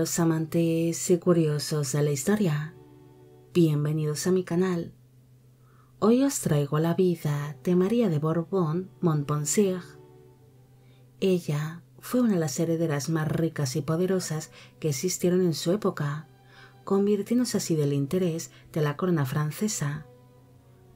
los amantes y curiosos de la historia. Bienvenidos a mi canal. Hoy os traigo la vida de María de Borbón Montpensier. Ella fue una de las herederas más ricas y poderosas que existieron en su época, convirtiéndose así del interés de la corona francesa.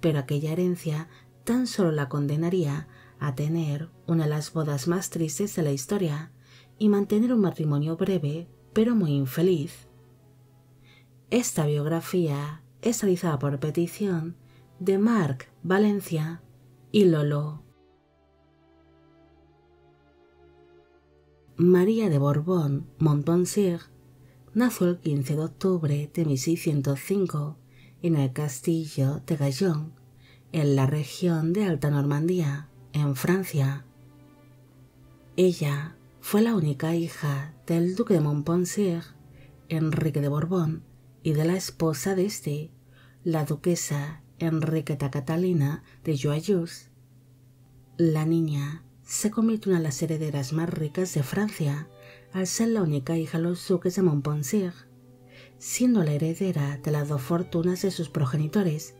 Pero aquella herencia tan solo la condenaría a tener una de las bodas más tristes de la historia y mantener un matrimonio breve pero muy infeliz. Esta biografía es realizada por petición de Marc Valencia y Lolo. María de Borbón Montpensier nació el 15 de octubre de 1605 en el castillo de Gaillon, en la región de Alta Normandía, en Francia. Ella fue la única hija del duque de Montpensier, Enrique de Borbón, y de la esposa de este, la duquesa Enriqueta Catalina de Joyeuse. La niña se convirtió en una de las herederas más ricas de Francia al ser la única hija de los duques de Montpensier, siendo la heredera de las dos fortunas de sus progenitores,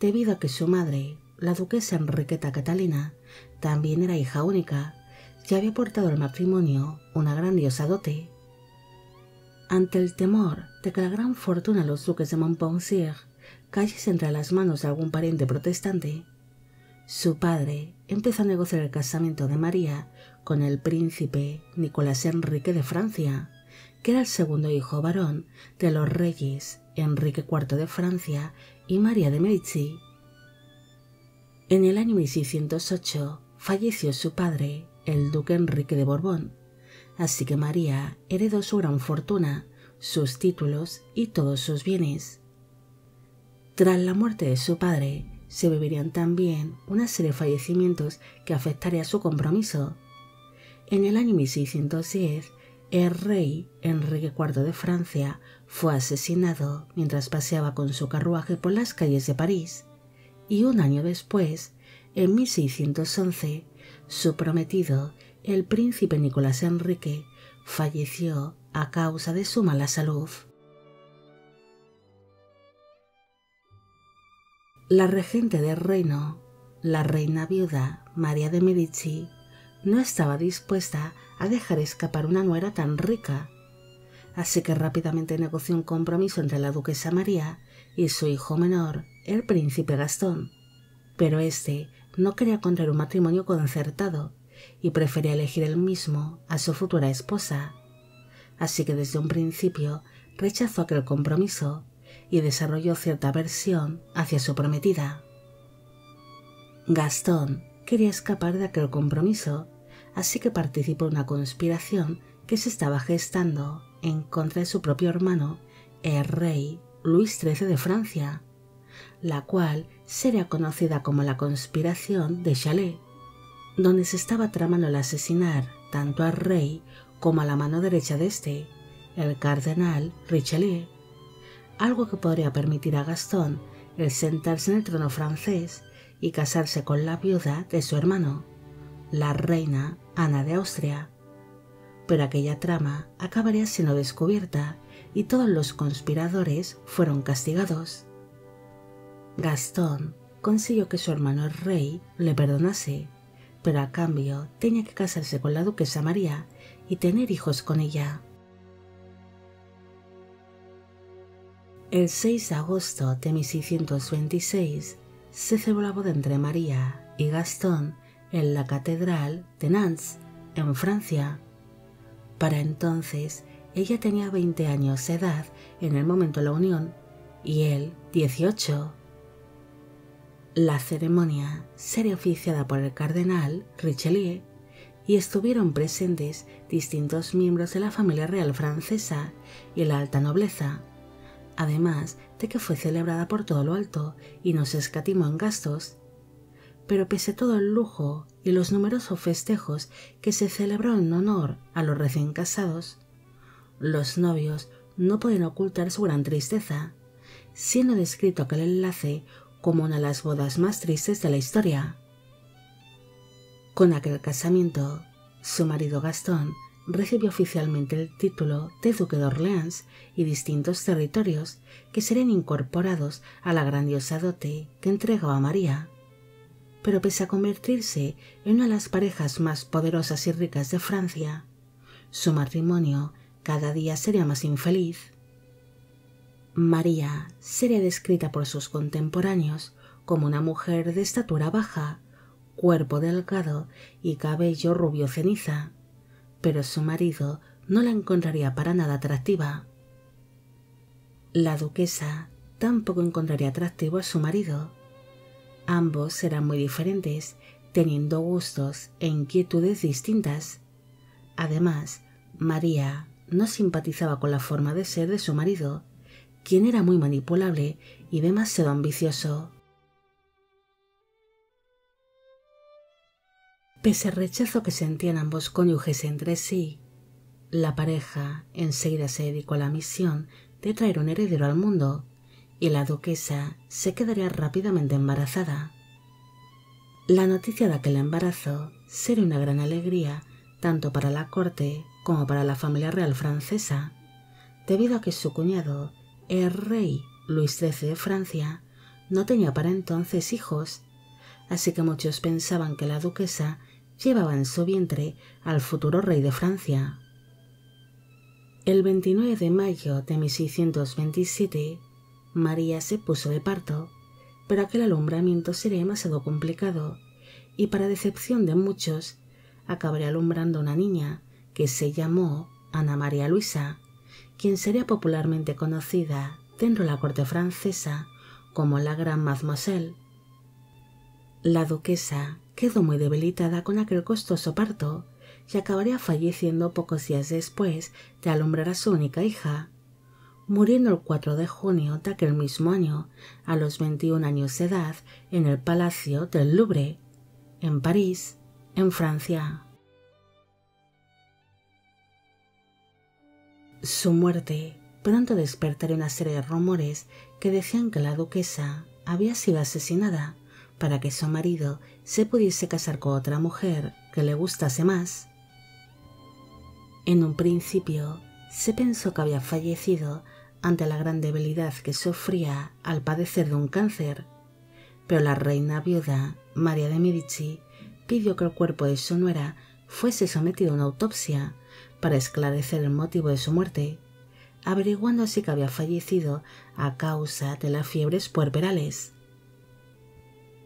debido a que su madre, la duquesa Enriqueta Catalina, también era hija única que había portado al matrimonio una grandiosa dote. Ante el temor de que la gran fortuna de los duques de Montpensier cayese entre las manos de algún pariente protestante, su padre empezó a negociar el casamiento de María con el príncipe Nicolás Enrique de Francia, que era el segundo hijo varón de los reyes Enrique IV de Francia y María de Medici. En el año 1608 falleció su padre el duque Enrique de Borbón, así que María heredó su gran fortuna, sus títulos y todos sus bienes. Tras la muerte de su padre, se vivirían también una serie de fallecimientos que afectaría su compromiso. En el año 1610, el rey Enrique IV de Francia fue asesinado mientras paseaba con su carruaje por las calles de París, y un año después, en 1611, su prometido, el príncipe Nicolás Enrique, falleció a causa de su mala salud. La regente del reino, la reina viuda María de Medici, no estaba dispuesta a dejar escapar una nuera tan rica, así que rápidamente negoció un compromiso entre la duquesa María y su hijo menor, el príncipe Gastón. Pero este no quería contraer un matrimonio concertado y prefería elegir él mismo a su futura esposa. Así que desde un principio rechazó aquel compromiso y desarrolló cierta aversión hacia su prometida. Gastón quería escapar de aquel compromiso, así que participó en una conspiración que se estaba gestando en contra de su propio hermano, el rey Luis XIII de Francia, la cual sería conocida como la conspiración de Chalet, donde se estaba tramando el asesinar tanto al rey como a la mano derecha de este, el cardenal Richelieu, algo que podría permitir a Gastón el sentarse en el trono francés y casarse con la viuda de su hermano, la reina Ana de Austria. Pero aquella trama acabaría siendo descubierta y todos los conspiradores fueron castigados. Gastón consiguió que su hermano el rey le perdonase, pero a cambio tenía que casarse con la duquesa María y tener hijos con ella. El 6 de agosto de 1626 se celebró la boda entre María y Gastón en la Catedral de Nantes, en Francia. Para entonces ella tenía 20 años de edad en el momento de la unión y él 18. La ceremonia sería oficiada por el cardenal Richelieu y estuvieron presentes distintos miembros de la familia real francesa y la alta nobleza, además de que fue celebrada por todo lo alto y no se escatimó en gastos. Pero pese todo el lujo y los numerosos festejos que se celebraron en honor a los recién casados, los novios no pueden ocultar su gran tristeza, siendo descrito aquel enlace como una de las bodas más tristes de la historia. Con aquel casamiento, su marido Gastón recibió oficialmente el título de Duque de Orleans y distintos territorios que serían incorporados a la grandiosa dote que entregaba María. Pero pese a convertirse en una de las parejas más poderosas y ricas de Francia, su matrimonio cada día sería más infeliz. María sería descrita por sus contemporáneos como una mujer de estatura baja, cuerpo delgado y cabello rubio ceniza, pero su marido no la encontraría para nada atractiva. La duquesa tampoco encontraría atractivo a su marido. Ambos eran muy diferentes, teniendo gustos e inquietudes distintas. Además, María no simpatizaba con la forma de ser de su marido, quien era muy manipulable y demasiado ambicioso. Pese al rechazo que sentían ambos cónyuges entre sí, la pareja enseguida se dedicó a la misión de traer un heredero al mundo y la duquesa se quedaría rápidamente embarazada. La noticia de aquel embarazo sería una gran alegría tanto para la corte como para la familia real francesa, debido a que su cuñado, el rey Luis XIII de Francia, no tenía para entonces hijos, así que muchos pensaban que la duquesa llevaba en su vientre al futuro rey de Francia. El 29 de mayo de 1627, María se puso de parto, pero aquel alumbramiento sería demasiado complicado y para decepción de muchos, acabaría alumbrando una niña que se llamó Ana María Luisa, quien sería popularmente conocida dentro de la corte francesa como la Gran Mademoiselle. La duquesa quedó muy debilitada con aquel costoso parto y acabaría falleciendo pocos días después de alumbrar a su única hija, muriendo el 4 de junio de aquel mismo año, a los 21 años de edad, en el Palacio del Louvre, en París, en Francia. Su muerte pronto despertaría una serie de rumores que decían que la duquesa había sido asesinada para que su marido se pudiese casar con otra mujer que le gustase más. En un principio se pensó que había fallecido ante la gran debilidad que sufría al padecer de un cáncer, pero la reina viuda, María de Medici, pidió que el cuerpo de su nuera fuese sometido a una autopsia para esclarecer el motivo de su muerte, averiguando así que había fallecido a causa de las fiebres puerperales.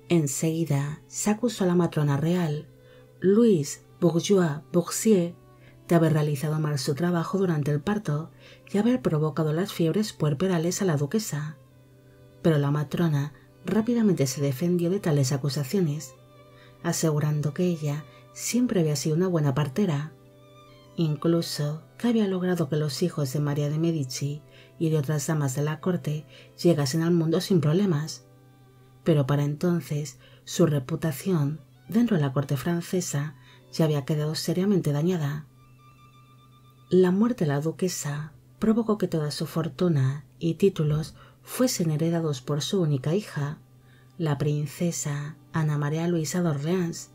Enseguida se acusó a la matrona real, Louise Bourgeois Boursier, de haber realizado mal su trabajo durante el parto y haber provocado las fiebres puerperales a la duquesa. Pero la matrona rápidamente se defendió de tales acusaciones, asegurando que ella siempre había sido una buena partera, incluso que había logrado que los hijos de María de Medici y de otras damas de la corte llegasen al mundo sin problemas pero para entonces su reputación dentro de la corte francesa ya había quedado seriamente dañada. La muerte de la duquesa provocó que toda su fortuna y títulos fuesen heredados por su única hija, la princesa Ana María Luisa de Orleans.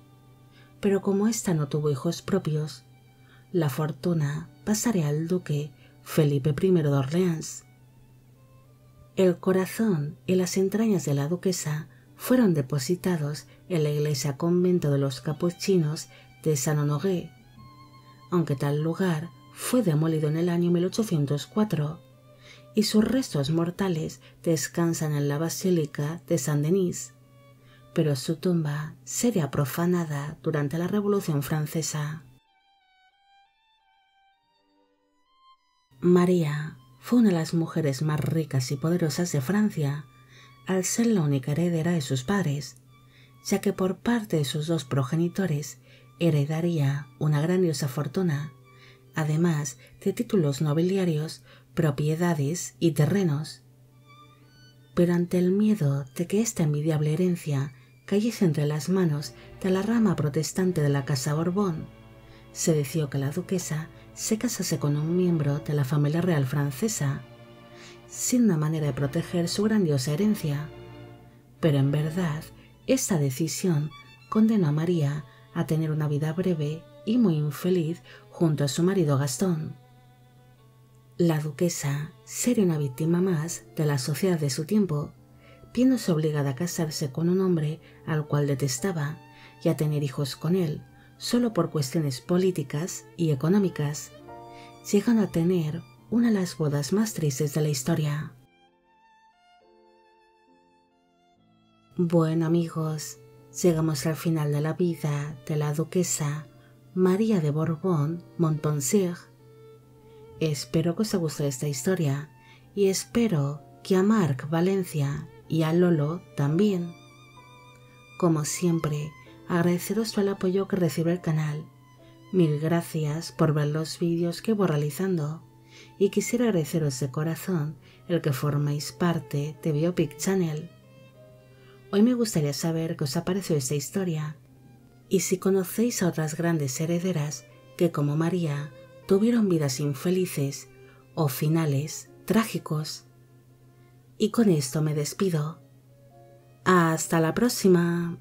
Pero como ésta no tuvo hijos propios, la fortuna pasaría al duque Felipe I de Orleans. El corazón y las entrañas de la duquesa fueron depositados en la iglesia convento de los capuchinos de San Honoré, aunque tal lugar fue demolido en el año 1804 y sus restos mortales descansan en la basílica de San Denis, pero su tumba sería profanada durante la Revolución Francesa. María fue una de las mujeres más ricas y poderosas de Francia, al ser la única heredera de sus padres, ya que por parte de sus dos progenitores heredaría una grandiosa fortuna, además de títulos nobiliarios, propiedades y terrenos. Pero ante el miedo de que esta envidiable herencia cayese entre las manos de la rama protestante de la Casa Borbón, se decidió que la duquesa se casase con un miembro de la familia real francesa, sin una manera de proteger su grandiosa herencia. Pero en verdad, esta decisión condenó a María a tener una vida breve y muy infeliz junto a su marido Gastón. La duquesa sería una víctima más de la sociedad de su tiempo, viéndose obligada a casarse con un hombre al cual detestaba y a tener hijos con él, solo por cuestiones políticas y económicas, llegando a tener una de las bodas más tristes de la historia. Bueno amigos, llegamos al final de la vida de la duquesa María de Borbón Montpensier. Espero que os haya gustado esta historia y espero que a Marc Valencia y a Lolo también. Como siempre, agradeceros todo el apoyo que recibe el canal. Mil gracias por ver los vídeos que voy realizando y quisiera agradeceros de corazón el que formáis parte de Biopic Channel. Hoy me gustaría saber qué os ha parecido esta historia y si conocéis a otras grandes herederas que como María tuvieron vidas infelices o finales trágicos. Y con esto me despido. Hasta la próxima.